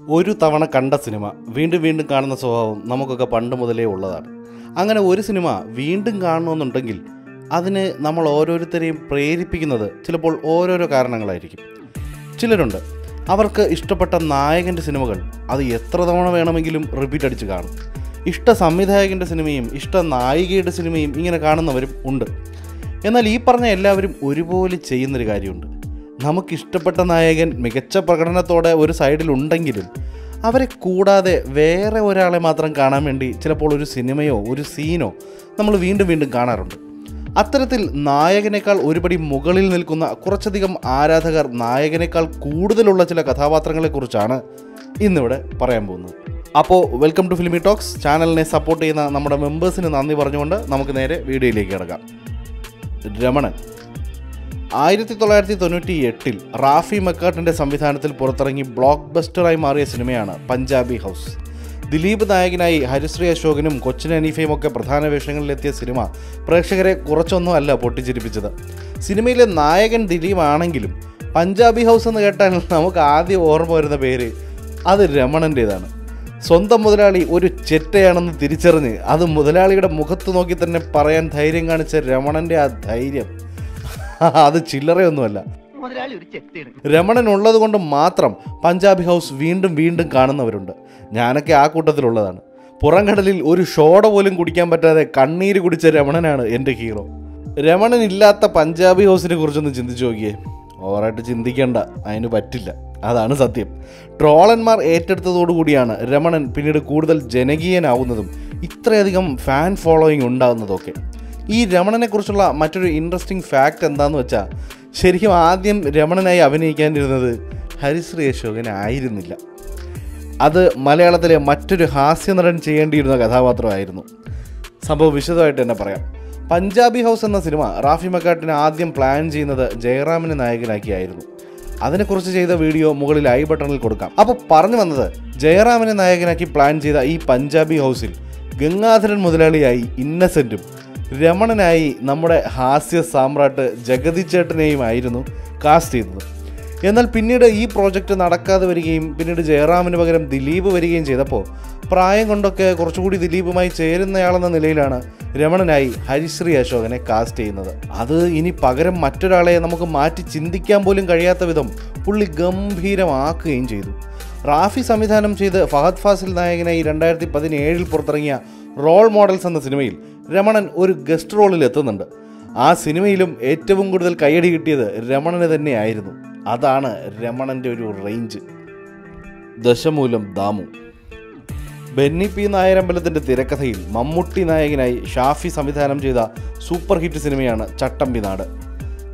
ഒരു തവണ കണ്ട സിനിമ വീണ്ടും വീണ്ടും കാണുന്ന സ്വഭാവം നമുക്കൊക്കെ പണ്ട് മുതലേ ഉള്ളതാണ്. അങ്ങനെ ഒരു സിനിമ വീണ്ടും കാണണമെന്നുണ്ടെങ്കിൽ അതിന് നമ്മൾ ഓരോരുത്തരെയും പ്രേരിപ്പിക്കുന്നത് ചിലപ്പോൾ ഓരോരോ കാരണങ്ങളായിരിക്കും. ചിലരുണ്ട് അവർക്ക് ഇഷ്ടപ്പെട്ട നായകന്റെ സിനിമകൾ അത് എത്ര തവണ വേണമെങ്കിലും റിപ്പീറ്റ് അടിച്ച് കാണും. ഇഷ്ട സംവിധായകന്റെ സിനിമയും ഇഷ്ട നായികയുടെ സിനിമയും ഇങ്ങനെ കാണുന്നവരും ഉണ്ട്. എന്നാൽ ഈ പറഞ്ഞ എല്ലാവരും ഒരുപോലെ ചെയ്യുന്നൊരു കാര്യമുണ്ട്. നമുക്കിഷ്ടപ്പെട്ട നായകൻ മികച്ച പ്രകടനത്തോടെ ഒരു സൈഡിലുണ്ടെങ്കിലും അവരെ കൂടാതെ വേറെ ഒരാളെ മാത്രം കാണാൻ വേണ്ടി ചിലപ്പോൾ ഒരു സിനിമയോ ഒരു സീനോ നമ്മൾ വീണ്ടും വീണ്ടും കാണാറുണ്ട്. അത്തരത്തിൽ നായകനേക്കാൾ ഒരുപടി മുകളിൽ നിൽക്കുന്ന കുറച്ചധികം ആരാധകർ നായകനേക്കാൾ കൂടുതലുള്ള ചില കഥാപാത്രങ്ങളെക്കുറിച്ചാണ് ഇന്നിവിടെ പറയാൻ പോകുന്നത്. അപ്പോൾ വെൽക്കം ടു ഫിലിമി ടോക്സ് ചാനലിനെ സപ്പോർട്ട് ചെയ്യുന്ന നമ്മുടെ മെമ്പേഴ്സിന് നന്ദി പറഞ്ഞുകൊണ്ട് നമുക്ക് നേരെ വീഡിയോയിലേക്ക് കിടക്കാം. രമണൻ. ആയിരത്തി തൊള്ളായിരത്തി തൊണ്ണൂറ്റി എട്ടിൽ റാഫി മക്കാട്ടിന്റെ സംവിധാനത്തിൽ പുറത്തിറങ്ങി ബ്ലോക്ക് ബസ്റ്ററായി മാറിയ സിനിമയാണ് പഞ്ചാബി ഹൗസ്. ദിലീപ് നായകനായി ഹരിശ്രീ അശോകനും കൊച്ചിൻ അനീഫയും ഒക്കെ പ്രധാന വേഷങ്ങളിലെത്തിയ സിനിമ പ്രേക്ഷകരെ കുറച്ചൊന്നും അല്ല പൊട്ടിച്ചിരിപ്പിച്ചത്. സിനിമയിലെ നായകൻ ദിലീപ് ആണെങ്കിലും പഞ്ചാബി ഹൗസ് എന്ന് കേട്ടാൽ നമുക്ക് ആദ്യം ഓർമ്മ വരുന്ന പേര് അത് രമണന്റേതാണ് സ്വന്തം മുതലാളി ഒരു ചെറ്റയാണെന്ന് തിരിച്ചറിഞ്ഞ് അത് മുതലാളിയുടെ മുഖത്ത് നോക്കി തന്നെ പറയാൻ ധൈര്യം കാണിച്ച രമണന്റെ ആ ധൈര്യം അത് ചില്ലറയൊന്നുമല്ല. രമണൻ ഉള്ളത് കൊണ്ട് മാത്രം പഞ്ചാബി ഹൗസ് വീണ്ടും വീണ്ടും കാണുന്നവരുണ്ട്. ഞാനൊക്കെ ആ കൂട്ടത്തിലുള്ളതാണ്. പുറംകടലിൽ ഒരു ഷോട പോലും കുടിക്കാൻ പറ്റാതെ കണ്ണീര് കുടിച്ച രമണനാണ് എന്റെ ഹീറോ. രമണൻ ഇല്ലാത്ത പഞ്ചാബി ഹൗസിനെ കുറിച്ചൊന്ന് ചിന്തിച്ചു നോക്കിയേ. ഓവറായിട്ട് ചിന്തിക്കേണ്ട അതിന് പറ്റില്ല. അതാണ് സത്യം. ട്രോളന്മാർ ഏറ്റെടുത്തതോടുകൂടിയാണ് രമണൻ പിന്നീട് കൂടുതൽ ജനകീയനാവുന്നതും ഇത്രയധികം ഫാൻ ഫോളോയിങ് ഉണ്ടാകുന്നതൊക്കെ ഈ രമണനെക്കുറിച്ചുള്ള മറ്റൊരു ഇൻട്രസ്റ്റിംഗ് ഫാക്റ്റ് എന്താണെന്ന് വെച്ചാൽ ശരിക്കും ആദ്യം രമണനായി അഭിനയിക്കാനിരുന്നത് ഹരിശ്രീ അശോകൻ ആയിരുന്നില്ല. അത് മലയാളത്തിലെ മറ്റൊരു ഹാസ്യ ഹാസ്യനടൻ ചെയ്യേണ്ടിയിരുന്ന കഥാപാത്രമായിരുന്നു. സംഭവം വിശദമായിട്ട് തന്നെ പറയാം. പഞ്ചാബി ഹൗസ് എന്ന സിനിമ റാഫി മക്കാട്ടിനെ ആദ്യം പ്ലാൻ ചെയ്യുന്നത് ജയറാമിനെ നായകനാക്കിയായിരുന്നു. അതിനെക്കുറിച്ച് ചെയ്ത വീഡിയോ മുകളിൽ ഐ ബട്ടണിൽ കൊടുക്കാം. അപ്പോൾ പറഞ്ഞു വന്നത് ജയറാമിനെ നായകനാക്കി പ്ലാൻ ചെയ്ത ഈ പഞ്ചാബി ഹൗസിൽ ഗംഗാധരൻ മുതലാളിയായി ഇന്നസെന്റും രമണനായി നമ്മുടെ ഹാസ്യ സാമ്രാട്ട് ജഗതി ചേട്ടനെയുമായിരുന്നു കാസ്റ്റ് ചെയ്തത്. എന്നാൽ പിന്നീട് ഈ പ്രോജക്റ്റ് നടക്കാതെ വരികയും പിന്നീട് ജയറാമിന് പകരം ദിലീപ് വരികയും ചെയ്തപ്പോൾ പ്രായം കൊണ്ടൊക്കെ കുറച്ചുകൂടി ദിലീപുമായി ചേരുന്നയാളെന്ന നിലയിലാണ് രമണനായി ഹരിശ്രീ അശോകനെ കാസ്റ്റ് ചെയ്യുന്നത്. അത് ഇനി പകരം മറ്റൊരാളെ നമുക്ക് മാറ്റി ചിന്തിക്കാൻ പോലും കഴിയാത്ത വിധം പുള്ളി ഗംഭീരമാക്കുകയും ചെയ്തു. റാഫി സംവിധാനം ചെയ്ത് ഫഹദ് ഫാസിൽ നായകനായി രണ്ടായിരത്തി പതിനേഴിൽ പുറത്തിറങ്ങിയ റോൾ മോഡൽസ് എന്ന സിനിമയിൽ രമണൻ ഒരു ഗസ്റ്റ് റോളിൽ എത്തുന്നുണ്ട്. ആ സിനിമയിലും ഏറ്റവും കൂടുതൽ കയ്യടി കിട്ടിയത് രമണന് തന്നെയായിരുന്നു. അതാണ് രമണന്റെ ഒരു റേഞ്ച് ദശമൂലം ദാമു. ബെന്നി പി നായരമ്പലത്തിന്റെ തിരക്കഥയിൽ മമ്മൂട്ടി നായകനായി ഷാഫി സംവിധാനം ചെയ്ത സൂപ്പർ ഹിറ്റ് സിനിമയാണ് ചട്ടമ്പിനാട്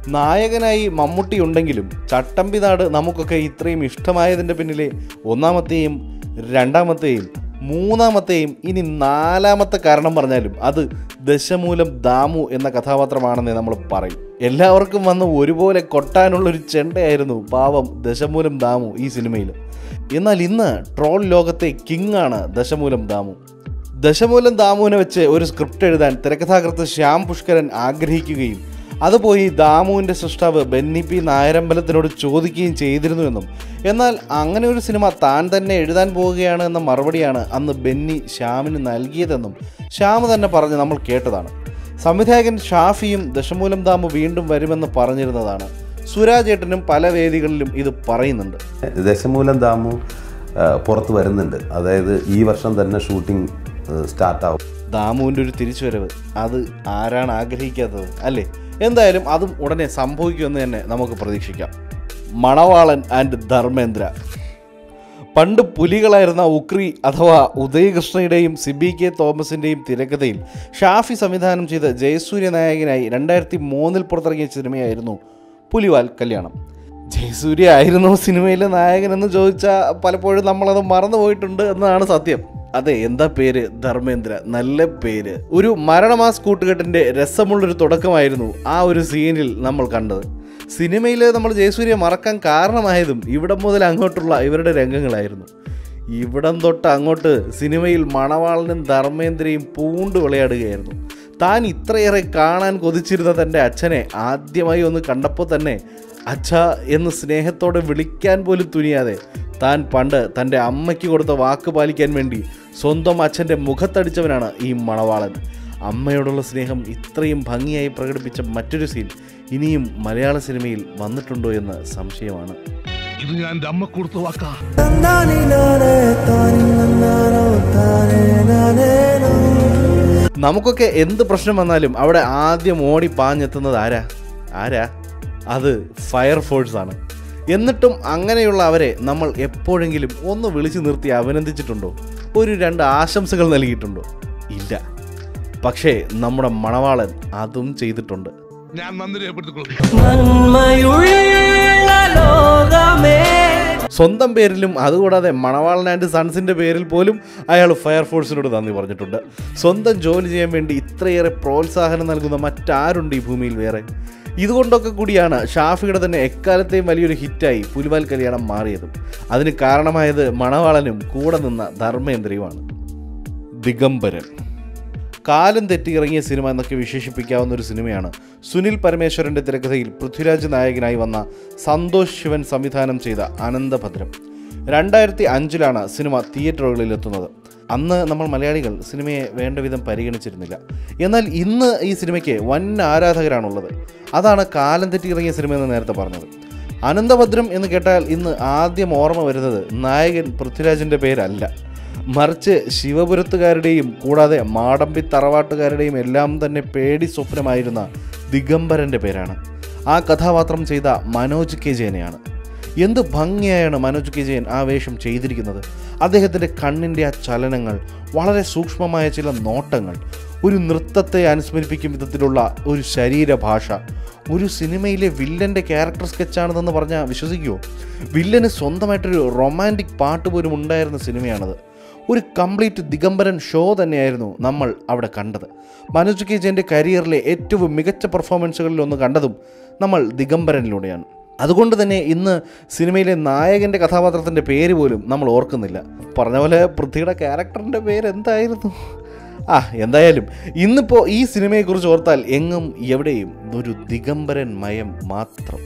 നായകനായി മമ്മൂട്ടി ഉണ്ടെങ്കിലും ചട്ടമ്പിനാട് നമുക്കൊക്കെ ഇത്രയും ഇഷ്ടമായതിന്റെ പിന്നിലെ ഒന്നാമത്തെയും രണ്ടാമത്തെയും മൂന്നാമത്തെയും ഇനി നാലാമത്തെ കാരണം പറഞ്ഞാലും അത് ദശമൂലം ദാമു എന്ന കഥാപാത്രമാണെന്നേ നമ്മൾ പറയും. എല്ലാവർക്കും വന്ന് ഒരുപോലെ കൊട്ടാനുള്ളൊരു ചെണ്ടയായിരുന്നു പാവം ദശമൂലം ദാമു ഈ സിനിമയിൽ എന്നാൽ ഇന്ന് ട്രോൾ ലോകത്തെ കിങ് ആണ് ദശമൂലം ദാമു. ദശമൂലം ദാമുവിനെ വെച്ച് ഒരു സ്ക്രിപ്റ്റ് എഴുതാൻ തിരക്കഥാകൃത്ത് ശ്യാം പുഷ്കരൻ ആഗ്രഹിക്കുകയും അത് പോയി ദാമുവിന്റെ സൃഷ്ടാവ് ബെന്നി പി നായരമ്പലത്തിനോട് ചോദിക്കുകയും ചെയ്തിരുന്നുവെന്നും എന്നാൽ അങ്ങനെ ഒരു സിനിമ താൻ തന്നെ എഴുതാൻ പോവുകയാണ് എന്ന മറുപടിയാണ് അന്ന് ബെന്നി ശ്യാമിന് നൽകിയതെന്നും ശ്യാം തന്നെ പറഞ്ഞ് നമ്മൾ കേട്ടതാണ്. സംവിധായകൻ ഷാഫിയും ദശമൂലം ദാമു വീണ്ടും വരുമെന്ന് പറഞ്ഞിരുന്നതാണ്. സുരാജേട്ടനും പല വേദികളിലും ഇത് പറയുന്നുണ്ട്. ദശമൂലം ദാമു പുറത്ത് വരുന്നുണ്ട്. അതായത് ഈ വർഷം തന്നെ ഷൂട്ടിംഗ് സ്റ്റാർട്ടാവും. ദാമുവിന്റെ ഒരു തിരിച്ചുവരവ്. അത് ആരാണ് ആഗ്രഹിക്കാത്തത്? അല്ലേ? എന്തായാലും അതും ഉടനെ സംഭവിക്കുമെന്ന് തന്നെ നമുക്ക് പ്രതീക്ഷിക്കാം. മണവാളൻ ആൻഡ് ധർമ്മേന്ദ്ര. പണ്ട് പുലികളായിരുന്ന ഉക്രി അഥവാ ഉദയകൃഷ്ണയുടെയും സിബി കെ തോമസിന്റെയും തിരക്കഥയിൽ ഷാഫി സംവിധാനം ചെയ്ത ജയസൂര്യ നായകനായി രണ്ടായിരത്തി മൂന്നിൽ പുറത്തിറങ്ങിയ സിനിമയായിരുന്നു പുലിവാൽ കല്യാണം. ജയസൂര്യ ആയിരുന്നു സിനിമയിലെ നായകൻ എന്ന് ചോദിച്ചാൽ പലപ്പോഴും നമ്മളത് മറന്നുപോയിട്ടുണ്ട് എന്നതാണ് സത്യം. അതെ എന്താ പേര്? ധർമ്മേന്ദ്ര. നല്ല പേര്. ഒരു മരണമാസ് കൂട്ടുകെട്ടിന്റെ രസമുള്ളൊരു തുടക്കമായിരുന്നു ആ ഒരു സീനിൽ നമ്മൾ കണ്ടത്. സിനിമയിൽ നമ്മൾ ജയസൂര്യ മറക്കാൻ കാരണമായതും ഇവിടം മുതൽ അങ്ങോട്ടുള്ള ഇവരുടെ രംഗങ്ങളായിരുന്നു. ഇവിടം തൊട്ട് അങ്ങോട്ട് സിനിമയിൽ മണവാളനും ധർമ്മേന്ദ്രയും പൂണ്ട് വിളയാടുകയായിരുന്നു. താൻ ഇത്രയേറെ കാണാൻ കൊതിച്ചിരുന്ന തന്റെ അച്ഛനെ ആദ്യമായി ഒന്ന് കണ്ടപ്പോൾ തന്നെ അച്ഛ എന്ന് സ്നേഹത്തോടെ വിളിക്കാൻ പോലും തുനിയാതെ താൻ പണ്ട് തന്റെ അമ്മയ്ക്ക് കൊടുത്ത വാക്ക് പാലിക്കാൻ വേണ്ടി സ്വന്തം അച്ഛന്റെ മുഖത്തടിച്ചവനാണ് ഈ മണവാളൻ. അമ്മയോടുള്ള സ്നേഹം ഇത്രയും ഭംഗിയായി പ്രകടിപ്പിച്ച മറ്റൊരു സീൻ ഇനിയും മലയാള സിനിമയിൽ വന്നിട്ടുണ്ടോ എന്ന് സംശയമാണ്. ഇത് ഞാൻ അമ്മ കൊടുത്ത വാക്കാ. നമുക്കൊക്കെ എന്ത് പ്രശ്നം വന്നാലും അവിടെ ആദ്യം ഓടി പാഞ്ഞെത്തുന്നത് ആരാ? ആരാ? അത് ഫയർഫോഴ്സ് ആണ്. എന്നിട്ടും അങ്ങനെയുള്ള അവരെ നമ്മൾ എപ്പോഴെങ്കിലും ഒന്ന് വിളിച്ചു നിർത്തി അഭിനന്ദിച്ചിട്ടുണ്ടോ? ഒരു രണ്ട് ആശംസകൾ നൽകിയിട്ടുണ്ടോ? ഇല്ല. പക്ഷേ നമ്മുടെ മണവാളൻ അതും ചെയ്തിട്ടുണ്ട്. ഞാൻ നന്ദി രേഖപ്പെടുത്തിക്കൊള്ളുന്നു നന്മയുള്ള ലോകമേ. സ്വന്തം പേരിലും അതുകൂടാതെ മണവാളൻ ആൻഡ് സൺസിന്റെ പേരിൽ പോലും അയാൾ ഫയർഫോഴ്സിനോട് നന്ദി പറഞ്ഞിട്ടുണ്ട്. സ്വന്തം ജോലി ചെയ്യാൻ വേണ്ടി ഇത്രയേറെ പ്രോത്സാഹനം നൽകുന്ന മറ്റാരുണ്ട് ഈ ഭൂമിയിൽ വേറെ? ഇതുകൊണ്ടൊക്കെ കൂടിയാണ് ഷാഫിയുടെ തന്നെ എക്കാലത്തെയും വലിയൊരു ഹിറ്റായി പുലിവാൽ കല്യാണം മാറിയതും. അതിന് കാരണമായത് മണവാളനും കൂടെ നിന്ന ധർമ്മേന്ദ്രയുമാണ്. ദിഗംബരൻ. കാലം തെറ്റിയിറങ്ങിയ സിനിമ എന്നൊക്കെ വിശേഷിപ്പിക്കാവുന്ന ഒരു സിനിമയാണ്. സുനിൽ പരമേശ്വരന്റെ തിരക്കഥയിൽ പൃഥ്വിരാജ് നായകനായി വന്ന സന്തോഷ് ശിവൻ സംവിധാനം ചെയ്ത അനന്തഭദ്രം. രണ്ടായിരത്തി അഞ്ചിലാണ് സിനിമ തിയേറ്ററുകളിൽ എത്തുന്നത് അന്ന് നമ്മൾ മലയാളികൾ സിനിമയെ വേണ്ട വിധം പരിഗണിച്ചിരുന്നില്ല. എന്നാൽ ഇന്ന് ഈ സിനിമയ്ക്ക് വൻ ആരാധകരാണുള്ളത്. അതാണ് കാലം തെറ്റിയിറങ്ങിയ സിനിമ എന്ന് നേരത്തെ പറഞ്ഞത്. അനന്തഭദ്രം എന്ന് കേട്ടാൽ ഇന്ന് ആദ്യം ഓർമ്മ വരുന്നത് നായകൻ പൃഥ്വിരാജിന്റെ പേരല്ല. മറിച്ച് ശിവപുരത്തുകാരുടെയും കൂടാതെ മാടമ്പി തറവാട്ടുകാരുടെയും എല്ലാം തന്നെ പേടി സ്വപ്നമായിരുന്ന ദിഗംബരന്റെ പേരാണ്. ആ കഥാപാത്രം ചെയ്ത മനോജ് കെ ജയനെയാണ്. എന്ത് ഭംഗിയായാണ് മനോജ് കെ ജയൻ ആ വേഷം ചെയ്തിരിക്കുന്നത്? അദ്ദേഹത്തിന്റെ കണ്ണിന്റെ ആ ചലനങ്ങൾ വളരെ സൂക്ഷ്മമായ ചില നോട്ടങ്ങൾ ഒരു നൃത്തത്തെ അനുസ്മരിപ്പിക്കും വിധത്തിലുള്ള ഒരു ശരീരഭാഷ ഒരു സിനിമയിലെ വില്ലന്റെ ക്യാരക്ടർ സ്കെച്ചാണെന്നു പറഞ്ഞാൽ വിശ്വസിക്കുമോ വില്ലന് സ്വന്തമായിട്ടൊരു റൊമാന്റിക് പാട്ട് പോലും ഉണ്ടായിരുന്ന സിനിമയാണത്. ഒരു കംപ്ലീറ്റ് ദിഗംബരൻ ഷോ തന്നെയായിരുന്നു നമ്മൾ അവിടെ കണ്ടത്. മനോജ് കെ ജയന്റെ കരിയറിലെ ഏറ്റവും മികച്ച പെർഫോമൻസുകളിൽ ഒന്ന് കണ്ടതും നമ്മൾ ദിഗംബരനിലൂടെയാണ്. അതുകൊണ്ട് തന്നെ ഇന്ന് സിനിമയിലെ നായകന്റെ കഥാപാത്രത്തിന്റെ പേര് പോലും നമ്മൾ ഓർക്കുന്നില്ല. പറഞ്ഞ പോലെ പൃഥ്വിയുടെ ക്യാരക്ടറിന്റെ പേര് എന്തായിരുന്നു? ആ എന്തായാലും ഇന്നിപ്പോൾ ഈ സിനിമയെക്കുറിച്ച് ഓർത്താൽ എങ്ങും എവിടെയും ഒരു ദിഗംബരൻ മയം മാത്രം.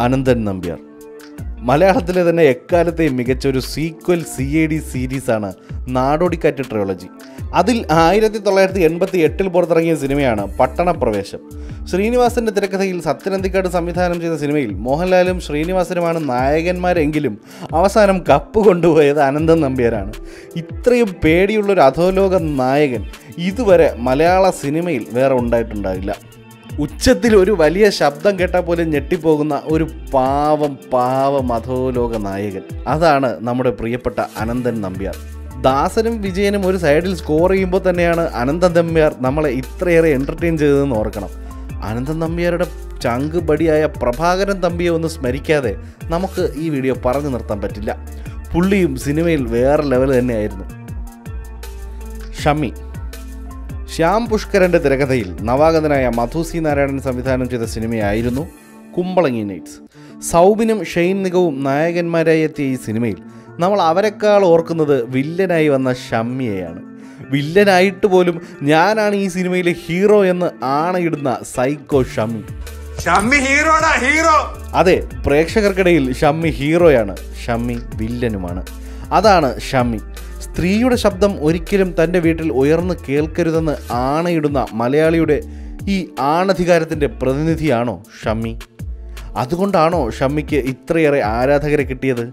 അനന്തൻ നമ്പ്യാർ. മലയാളത്തിലെ തന്നെ എക്കാലത്തെയും മികച്ച ഒരു സീക്വൽ സി എ ഡി സീരീസാണ് നാടോടിക്കാറ്റ് ട്രയോളജി അതിൽ ആയിരത്തി തൊള്ളായിരത്തി എൺപത്തി എട്ടിൽ പുറത്തിറങ്ങിയ സിനിമയാണ് പട്ടണപ്രവേശം. ശ്രീനിവാസന്റെ തിരക്കഥയിൽ സത്യനന്ദിക്കാട് സംവിധാനം ചെയ്ത സിനിമയിൽ മോഹൻലാലും ശ്രീനിവാസനുമാണ് നായകന്മാരെങ്കിലും അവസാനം കപ്പ് കൊണ്ടുപോയത് അനന്തൻ നമ്പ്യാരാണ്. ഇത്രയും പേടിയുള്ളൊരു അധോലോക നായകൻ ഇതുവരെ മലയാള സിനിമയിൽ വേറെ ഉണ്ടായിട്ടുണ്ടാവില്ല ഉച്ചത്തിൽ ഒരു വലിയ ശബ്ദം കേട്ടാൽ പോലും ഞെട്ടിപ്പോകുന്ന ഒരു പാവം പാവം മധോലോക നായകൻ. അതാണ് നമ്മുടെ പ്രിയപ്പെട്ട അനന്തൻ നമ്പ്യാർ. ദാസനും വിജയനും ഒരു സൈഡിൽ സ്കോർ ചെയ്യുമ്പോൾ തന്നെയാണ് അനന്തൻ നമ്പ്യാർ നമ്മളെ ഇത്രയേറെ എന്റർടൈൻ ചെയ്തതെന്ന് ഓർക്കണം. അനന്തൻ നമ്പ്യാരുടെ ചങ്ക് ബടിയായ പ്രഭാകരൻ തമ്പിയെ ഒന്ന് സ്മരിക്കാതെ നമുക്ക് ഈ വീഡിയോ പറഞ്ഞു നിർത്താൻ പറ്റില്ല. പുള്ളിയും സിനിമയിൽ വേറെ ലെവൽ തന്നെയായിരുന്നു. ഷമി ശ്യാം പുഷ്കരന്റെ തിരക്കഥയിൽ നവാഗതനായ മധു സി നാരായണൻ സംവിധാനം ചെയ്ത സിനിമയായിരുന്നു കുമ്പളങ്ങി നൈറ്റ്സ്. സൗബിനും ഷെയ്ൻ നിഗവും നായകന്മാരായി എത്തിയ ഈ സിനിമയിൽ നമ്മൾ അവരെക്കാൾ ഓർക്കുന്നത് വില്ലനായി വന്ന ഷമ്മിയെയാണ്. വില്ലനായിട്ട് പോലും ഞാനാണ് ഈ സിനിമയിലെ ഹീറോ എന്ന് ആണയിടുന്ന സൈക്കോ ഷമ്മി. ഷമ്മി ഹീറോടാ ഹീറോ! അതെ പ്രേക്ഷകർക്കിടയിൽ ഷമ്മി ഹീറോയാണ് ഷമ്മി വില്ലനുമാണ്. അതാണ് ഷമ്മി. സ്ത്രീയുടെ ശബ്ദം ഒരിക്കലും തന്റെ വീട്ടിൽ ഉയർന്നു കേൾക്കരുതെന്ന് ആണയിടുന്ന മലയാളിയുടെ ഈ ആണധികാരത്തിന്റെ പ്രതിനിധിയാണോ ഷമ്മി? അതുകൊണ്ടാണോ ഷമ്മിക്ക് ഇത്രയേറെ ആരാധകരെ കിട്ടിയത്?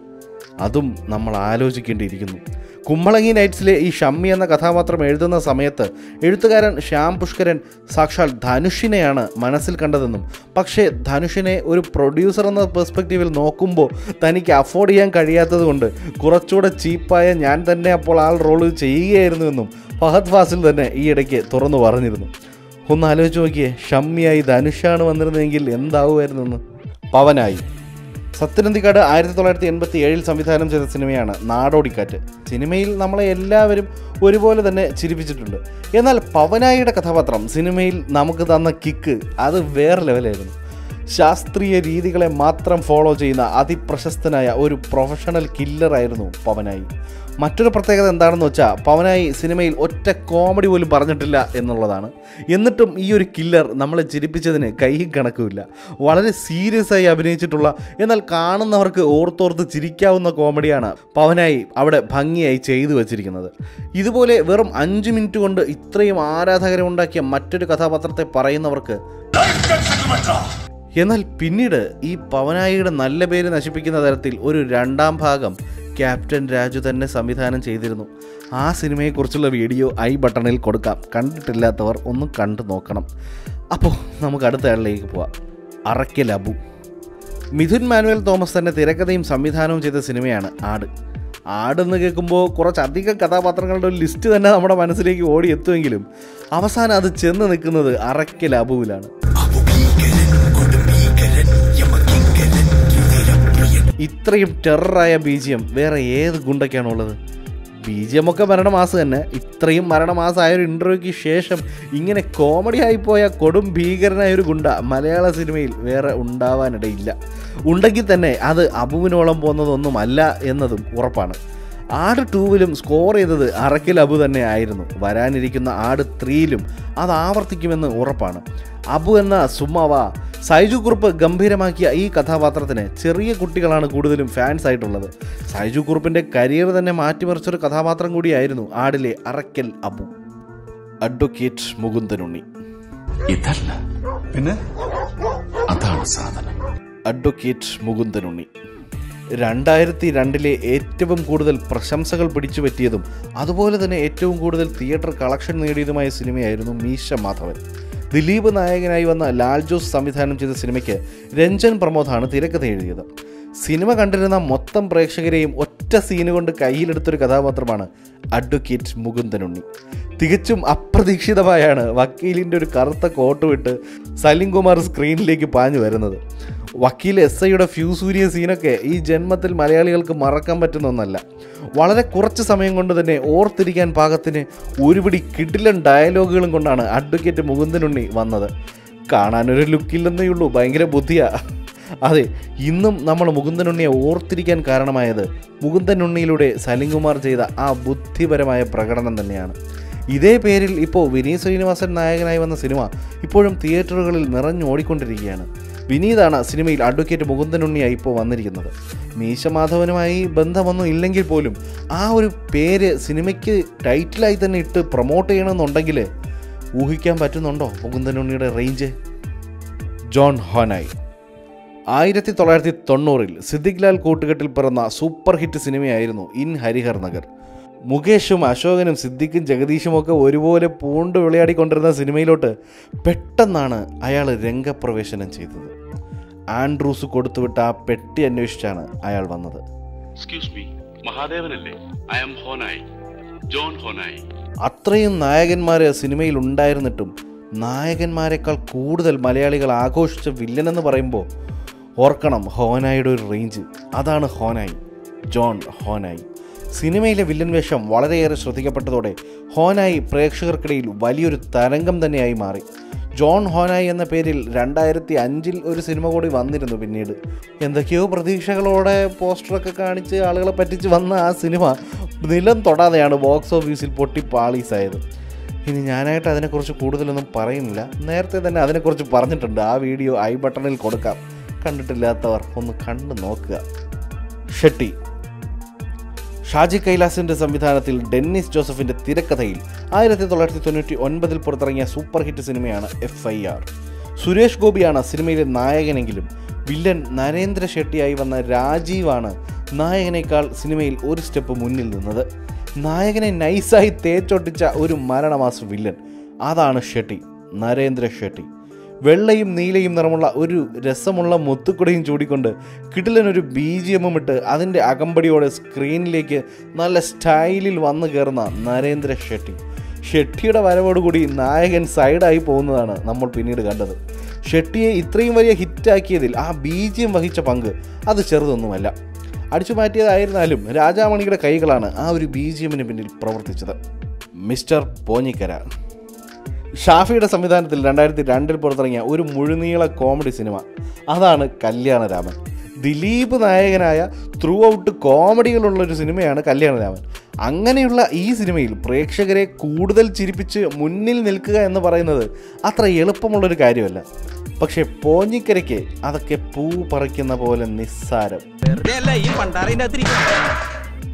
അതും നമ്മൾ ആലോചിക്കേണ്ടിയിരിക്കുന്നു. കുമ്പളങ്ങി നൈറ്റ്സിലെ ഈ ഷമ്മി എന്ന കഥാപാത്രം എഴുതുന്ന സമയത്ത് എഴുത്തുകാരൻ ശ്യാം പുഷ്കരൻ സാക്ഷാൽ ധനുഷിനെയാണ് മനസ്സിൽ കണ്ടതെന്നും പക്ഷേ ധനുഷിനെ ഒരു പ്രൊഡ്യൂസർ എന്ന പെർസ്പെക്റ്റീവിൽ നോക്കുമ്പോൾ തനിക്ക് അഫോർഡ് ചെയ്യാൻ കഴിയാത്തതുകൊണ്ട് കുറച്ചുകൂടെ ചീപ്പായ ഞാൻ തന്നെ അപ്പോൾ ആൾ റോൾ ചെയ്യുകയായിരുന്നുവെന്നും ഫഹദ് ഫാസിൽ തന്നെ ഈ ഇടയ്ക്ക് തുറന്നു പറഞ്ഞിരുന്നു. ഒന്ന് ആലോചിച്ച് നോക്കിയേ ഷമ്മിയായി ധനുഷാണ് വന്നിരുന്നതെങ്കിൽ എന്താവുമായിരുന്നെന്ന്? പവനായി. സത്യനന്ദിക്കാട് ആയിരത്തി തൊള്ളായിരത്തി എൺപത്തി ഏഴിൽ സംവിധാനം ചെയ്ത സിനിമയാണ് നാടോടിക്കാറ്റ്. സിനിമയിൽ നമ്മളെ എല്ലാവരും ഒരുപോലെ തന്നെ ചിരിപ്പിച്ചിട്ടുണ്ട്. എന്നാൽ പവനായിയുടെ കഥാപാത്രം സിനിമയിൽ നമുക്ക് തന്ന കിക്ക് അത് വേറെ ലെവലായിരുന്നു. ശാസ്ത്രീയ രീതികളെ മാത്രം ഫോളോ ചെയ്യുന്ന അതിപ്രശസ്തനായ ഒരു പ്രൊഫഷണൽ കില്ലറായിരുന്നു പവനായി. മറ്റൊരു പ്രത്യേകത എന്താണെന്ന് വെച്ചാൽ പവനായി സിനിമയിൽ ഒറ്റ കോമഡി പോലും പറഞ്ഞിട്ടില്ല എന്നുള്ളതാണ്. എന്നിട്ടും ഈ ഒരു കില്ലർ നമ്മളെ ചിരിപ്പിച്ചതിന് കൈയും കണക്കുമില്ല. വളരെ സീരിയസ് ആയി അഭിനയിച്ചിട്ടുള്ള എന്നാൽ കാണുന്നവർക്ക് ഓർത്തോർത്ത് ചിരിക്കാവുന്ന കോമഡിയാണ് പവനായി അവിടെ ഭംഗിയായി ചെയ്തു വച്ചിരിക്കുന്നത്. ഇതുപോലെ വെറും അഞ്ച് മിനിറ്റ് കൊണ്ട് ഇത്രയും ആരാധകരെ ഉണ്ടാക്കിയ മറ്റൊരു കഥാപാത്രത്തെ പറയുന്നവർക്ക് എന്നാൽ പിന്നീട് ഈ പവനായിയുടെ നല്ല പേര് നശിപ്പിക്കുന്ന തരത്തിൽ ഒരു രണ്ടാം ഭാഗം ക്യാപ്റ്റൻ രാജു തന്നെ സംവിധാനം ചെയ്തിരുന്നു. ആ സിനിമയെക്കുറിച്ചുള്ള വീഡിയോ ഐ ബട്ടണിൽ കൊടുക്കാം. കണ്ടിട്ടില്ലാത്തവർ ഒന്ന് കണ്ടു നോക്കണം. അപ്പോൾ നമുക്ക് അടുത്ത ആളിലേക്ക് പോവാം. അറയ്ക്കൽ അബു മിഥുൻ മാനുവൽ തോമസ് തന്നെ തിരക്കഥയും സംവിധാനവും ചെയ്ത സിനിമയാണ് ആട്. ആടെന്ന് കേൾക്കുമ്പോൾ കുറച്ചധികം കഥാപാത്രങ്ങളുടെ ഒരു ലിസ്റ്റ് തന്നെ നമ്മുടെ മനസ്സിലേക്ക് ഓടിയെത്തുമെങ്കിലും അവസാനം അത് ചെന്ന് നിൽക്കുന്നത് അറയ്ക്കൽ അബുവിലാണ് ഇത്രയും ടെററായ ബീജിയം വേറെ ഏത് ഗുണ്ടയ്ക്കാണുള്ളത് ബീജിയമൊക്കെ മരണമാസ് തന്നെ. ഇത്രയും മരണമാസമായ ഒരു ഇന്റർവ്യൂക്ക് ശേഷം ഇങ്ങനെ കോമഡി ആയിപ്പോയ കൊടും ഭീകരനായ ഒരു ഗുണ്ട മലയാള സിനിമയിൽ വേറെ ഉണ്ടാവാനിടയില്ല. ഉണ്ടെങ്കിൽ തന്നെ അത് അബുവിനോളം പോകുന്നതൊന്നുമല്ല എന്നതും ഉറപ്പാണ്. ആട് ടൂവിലും സ്കോർ ചെയ്തത് അറക്കിൽ അബു തന്നെ ആയിരുന്നു വരാനിരിക്കുന്ന ആട് ത്രീയിലും അത് ആവർത്തിക്കുമെന്ന് ഉറപ്പാണ്. അബു എന്ന സുമ്മാവ സൈജു കുറുപ്പ് ഗംഭീരമാക്കിയ ഈ കഥാപാത്രത്തിന് ചെറിയ കുട്ടികളാണ് കൂടുതലും ഫാൻസ് ആയിട്ടുള്ളത്. സൈജു കുറുപ്പിന്റെ കരിയർ തന്നെ മാറ്റിമറിച്ചൊരു കഥാപാത്രം കൂടിയായിരുന്നു ആടിലെ അറക്കൽ അബു. അഡ്വക്കേറ്റ് മുകുന്ദനുണ്ണി. ഇതല്ല. പിന്നെ? അതാണ് സാധനം. അഡ്വക്കേറ്റ് മുകുന്ദനുണ്ണി. രണ്ടായിരത്തി രണ്ടിലെ ഏറ്റവും കൂടുതൽ പ്രശംസകൾ പിടിച്ചു പറ്റിയതും അതുപോലെ തന്നെ ഏറ്റവും കൂടുതൽ തിയേറ്റർ കളക്ഷൻ നേടിയതുമായ സിനിമയായിരുന്നു മീശ മാധവൻ. ദിലീപ് നായകനായി വന്ന ലാൽ ജോസ് സംവിധാനം ചെയ്ത സിനിമയ്ക്ക് രഞ്ജൻ പ്രമോദാണ് തിരക്കഥ എഴുതിയത്. സിനിമ കണ്ടിരുന്ന മൊത്തം പ്രേക്ഷകരെയും ഒറ്റ സീന് കൊണ്ട് കയ്യിലെടുത്തൊരു കഥാപാത്രമാണ് അഡ്വക്കേറ്റ് മുകുന്ദനുണ്ണി. തികച്ചും അപ്രതീക്ഷിതമായാണ് വക്കീലിന്റെ ഒരു കറുത്ത കോട്ട് വിട്ട് സലിം കുമാർ സ്ക്രീനിലേക്ക് പാഞ്ഞു വരുന്നത്. വക്കീൽ എസ് ഐയുടെ ഫ്യൂസൂരിയ സീനൊക്കെ ഈ ജന്മത്തിൽ മലയാളികൾക്ക് മറക്കാൻ പറ്റുന്ന ഒന്നല്ല. വളരെ കുറച്ച് സമയം കൊണ്ട് തന്നെ ഓർത്തിരിക്കാൻ പാകത്തിന് ഒരുപിടി കിടിലൻ ഡയലോഗുകളും കൊണ്ടാണ് അഡ്വക്കേറ്റ് മുകുന്ദനുണ്ണി വന്നത്. കാണാനൊരു ലുക്കില്ലെന്നേ ഉള്ളൂ ഭയങ്കര ബുദ്ധിയാ. അതെ ഇന്നും നമ്മൾ മുകുന്ദനുണ്ണിയെ ഓർത്തിരിക്കാൻ കാരണമായത് മുകുന്ദനുണ്ണിയിലൂടെ സലിംകുമാർ ചെയ്ത ആ ബുദ്ധിപരമായ പ്രകടനം തന്നെയാണ്. ഇതേ പേരിൽ ഇപ്പോൾ വിനീത് ശ്രീനിവാസൻ നായകനായി വന്ന സിനിമ ഇപ്പോഴും തിയേറ്ററുകളിൽ നിറഞ്ഞോടിക്കൊണ്ടിരിക്കുകയാണ് വിനീതാണ് സിനിമയിൽ അഡ്വക്കേറ്റ് മുകുന്ദനുണ്ണിയായി ഇപ്പോൾ വന്നിരിക്കുന്നത്. മീശമാധവനുമായി ബന്ധമൊന്നും ഇല്ലെങ്കിൽ പോലും ആ ഒരു പേര് സിനിമയ്ക്ക് ടൈറ്റിലായി തന്നെ ഇട്ട് പ്രൊമോട്ട് ചെയ്യണമെന്നുണ്ടെങ്കിൽ ഊഹിക്കാൻ പറ്റുന്നുണ്ടോ മുകുന്ദനുണ്ണിയുടെ റേഞ്ച് ജോൺ ഹോനായി. ആയിരത്തി തൊള്ളായിരത്തി തൊണ്ണൂറിൽ സിദ്ദിഖ് ലാൽ കൂട്ടുകെട്ടിൽ പിറന്ന സൂപ്പർ ഹിറ്റ് സിനിമയായിരുന്നു ഇൻ ഹരിഹർ നഗർ. മുകേഷും അശോകനും സിദ്ദിഖും ജഗദീഷും ഒക്കെ ഒരുപോലെ പൂണ്ട് വിളയാടിക്കൊണ്ടിരുന്ന സിനിമയിലോട്ട് പെട്ടെന്നാണ് അയാൾ രംഗപ്രവേശനം ചെയ്തത്. ആൻഡ്രൂസ് കൊടുത്തുവിട്ട ആ പെട്ടി അന്വേഷിച്ചാണ് അയാൾ വന്നത്. എക്സ്ക്യൂസ് മീ മഹാദേവനല്ലേ? ഐ ആം ഹോനായി ജോൺ ഹോനായി അത്രയും നായകന്മാർ സിനിമയിൽ ഉണ്ടായിരുന്നിട്ടും നായകന്മാരെക്കാൾ കൂടുതൽ മലയാളികൾ ആഘോഷിച്ച വില്ലൻ എന്ന് പറയുമ്പോൾ ഓർക്കണം ഹോനായുടെ ഒരു റേഞ്ച് അതാണ് ഹോനായി ജോൺ ഹോനായി. സിനിമയിലെ വില്ലൻ വേഷം വളരെയേറെ ശ്രദ്ധിക്കപ്പെട്ടതോടെ ഹോനായി പ്രേക്ഷകർക്കിടയിൽ വലിയൊരു തരംഗം തന്നെയായി മാറി. ജോൺ ഹോനായി എന്ന പേരിൽ രണ്ടായിരത്തി അഞ്ചിൽ ഒരു സിനിമ കൂടി വന്നിരുന്നു പിന്നീട്. എന്തൊക്കെയോ പ്രതീക്ഷകളോടെ പോസ്റ്ററൊക്കെ കാണിച്ച് ആളുകളെ പറ്റിച്ച് വന്ന ആ സിനിമ നിലം തൊടാതെയാണ് ബോക്സ് ഓഫീസിൽ പൊട്ടി പാളീസായത് ഇനി ഞാനായിട്ട് അതിനെക്കുറിച്ച് കൂടുതലൊന്നും പറയുന്നില്ല. നേരത്തെ തന്നെ അതിനെക്കുറിച്ച് പറഞ്ഞിട്ടുണ്ട്. ആ വീഡിയോ ഐ ബട്ടണിൽ കൊടുക്കാം. കണ്ടിട്ടില്ലാത്തവർ ഒന്ന് കണ്ടു നോക്കുക. ഷെട്ടി ഷാജി കൈലാസിന്റെ സംവിധാനത്തിൽ ഡെന്നിസ് ജോസഫിന്റെ തിരക്കഥയിൽ ആയിരത്തി തൊള്ളായിരത്തി തൊണ്ണൂറ്റി ഒൻപതിൽ പുറത്തിറങ്ങിയ സൂപ്പർ ഹിറ്റ് സിനിമയാണ് എഫ് ഐ ആർ സുരേഷ് ഗോപിയാണ് സിനിമയിലെ നായകനെങ്കിലും വില്ലൻ നരേന്ദ്ര ഷെട്ടിയായി വന്ന രാജീവാണ് നായകനേക്കാൾ സിനിമയിൽ ഒരു സ്റ്റെപ്പ് മുന്നിൽ നിന്നത്. നായകനെ നൈസായി തേച്ചൊട്ടിച്ച ഒരു മരണമാസ വില്ലൻ. അതാണ് ഷെട്ടി നരേന്ദ്ര ഷെട്ടി. വെള്ളയും നീലയും നിറമുള്ള ഒരു രസമുള്ള മുത്തുക്കുടയും ചൂടിക്കൊണ്ട് കിടിലനൊരു ബി ജി എമ്മും ഇട്ട് അതിന്റെ അകമ്പടിയോടെ സ്ക്രീനിലേക്ക് നല്ല സ്റ്റൈലിൽ വന്നു കയറുന്ന നരേന്ദ്ര ഷെട്ടി. ഷെട്ടിയുടെ വരവോടുകൂടി നായകൻ സൈഡായി പോകുന്നതാണ് നമ്മൾ പിന്നീട് കണ്ടത്. ഷെട്ടിയെ ഇത്രയും വലിയ ഹിറ്റാക്കിയതിൽ ആ ബി ജി എം വഹിച്ച പങ്ക് അത് ചെറുതൊന്നുമല്ല. അടിച്ചു മാറ്റിയതായിരുന്നാലും രാജാമണിയുടെ കൈകളാണ് ആ ഒരു ബി ജി എമ്മിന് പിന്നിൽ പ്രവർത്തിച്ചത്. മിസ്റ്റർ പോഞ്ഞിക്കര. ഷാഫിയുടെ സംവിധാനത്തിൽ രണ്ടായിരത്തി രണ്ടിൽ പുറത്തിറങ്ങിയ ഒരു മുഴുനീള കോമഡി സിനിമ അതാണ് കല്യാണരാമൻ. ദിലീപ് നായകനായ ത്രൂ ഔട്ട് കോമഡികളുള്ളൊരു സിനിമയാണ് കല്യാണരാമൻ. അങ്ങനെയുള്ള ഈ സിനിമയിൽ പ്രേക്ഷകരെ കൂടുതൽ ചിരിപ്പിച്ച് മുന്നിൽ നിൽക്കുക എന്ന് പറയുന്നത് അത്ര എളുപ്പമുള്ളൊരു കാര്യമല്ല. പക്ഷേ പോഞ്ഞിക്കരയ്ക്ക് അതൊക്കെ പൂ പറിക്കുന്ന പോലെ നിസ്സാരം.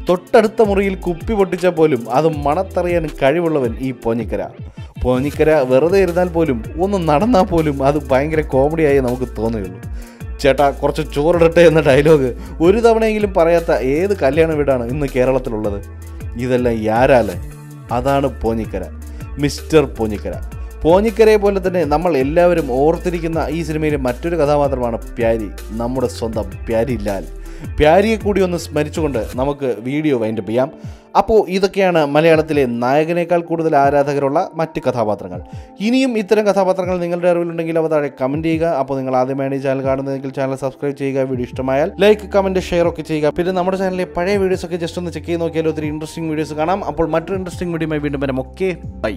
തൊട്ടടുത്ത മുറിയിൽ കുപ്പി പൊട്ടിച്ചാൽ പോലും അത് മണത്തറിയാൻ കഴിവുള്ളവൻ ഈ പോഞ്ഞിക്കര. പോഞ്ഞിക്കര വെറുതെ ഇരുന്നാൽ പോലും ഒന്ന് നടന്നാൽ പോലും അത് ഭയങ്കര കോമഡിയായി നമുക്ക് തോന്നുകയുള്ളൂ. ചേട്ടാ കുറച്ച് ചോറിടട്ടെ എന്ന ഡയലോഗ് ഒരു തവണയെങ്കിലും പറയാത്ത ഏത് കല്യാണ വീടാണ് ഇന്ന് കേരളത്തിലുള്ളത്? ഇതെല്ലാം യാരാലെ? അതാണ് പോഞ്ഞിക്കര. മിസ്റ്റർ പോഞ്ഞിക്കര. പോഞ്ഞിക്കരയെ പോലെ തന്നെ നമ്മൾ എല്ലാവരും ഓർത്തിരിക്കുന്ന ഈ സിനിമയിലെ മറ്റൊരു കഥാപാത്രമാണ് പ്യാരി. നമ്മുടെ സ്വന്തം പ്യാരി ലാൽ പ്യാരിയെ കൂടി ഒന്ന് സ്മരിച്ചുകൊണ്ട് നമുക്ക് വീഡിയോ വൈൻഡപ്പ് ചെയ്യാം. അപ്പോൾ ഇതൊക്കെയാണ് മലയാളത്തിലെ നായകനേക്കാൾ കൂടുതൽ ആരാധകരുള്ള മറ്റ് കഥാപാത്രങ്ങൾ. ഇനിയും ഇത്തരം കഥാപാത്രങ്ങൾ നിങ്ങളുടെ അറിവിലുണ്ടെങ്കിൽ അവ താഴെ കമന്റ് ചെയ്യുക. അപ്പോൾ നിങ്ങൾ ആദ്യമായി ഈ ചാനൽ കാണുന്നതെങ്കിൽ ചാനൽ സബ്സ്ക്രൈബ് ചെയ്യുക. വീഡിയോ ഇഷ്ടമായാൽ ലൈക്ക് കമന്റ് ഷെയർ ഒക്കെ ചെയ്യുക. പിന്നെ നമ്മുടെ ചാനലിലെ പഴയ വീഡിയോസ് ഒക്കെ ജസ്റ്റ് ഒന്ന് ചെക്ക് ചെയ്ത് നോക്കിയാൽ ഒത്തിരി ഇൻട്രസ്റ്റിംഗ് വീഡിയോസ് കാണാം. അപ്പോൾ മറ്റൊരു ഇൻട്രസ്റ്റിംഗ് വീഡിയോയുമായി വീണ്ടും വരാം. Okay bye